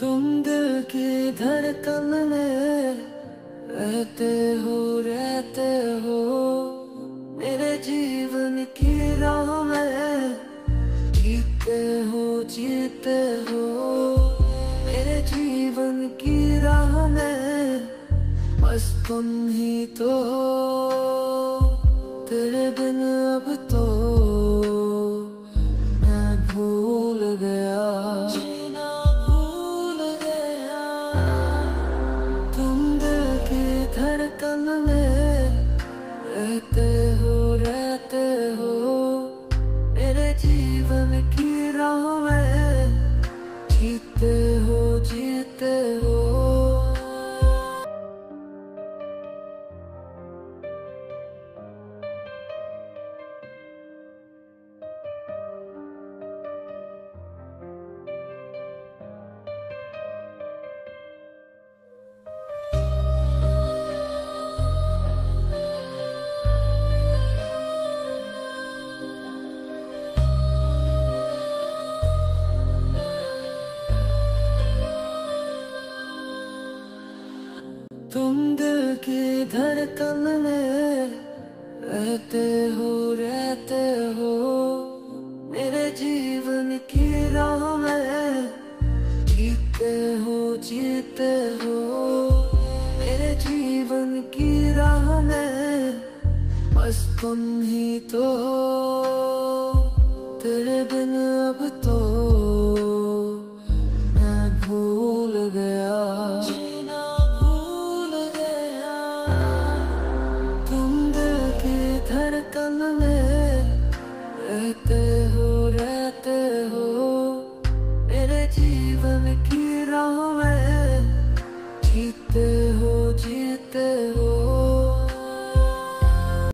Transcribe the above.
तुम दिल की धड़कन में रहते हो रहते हो। मेरे जीवन की राह में जीते हो जीते हो। मेरे जीवन की राह में बस तुम ही तो तेरे बिन अब तो तुम दिल की धड़कन में रहते हो रहते हो। मेरे जीवन की राह में जीते हो जीते हो। मेरे जीवन की राह में बस तुम ही तो तेरे रहते हो रहते हो मेरे जीवन की राह में जीते हो जीते हो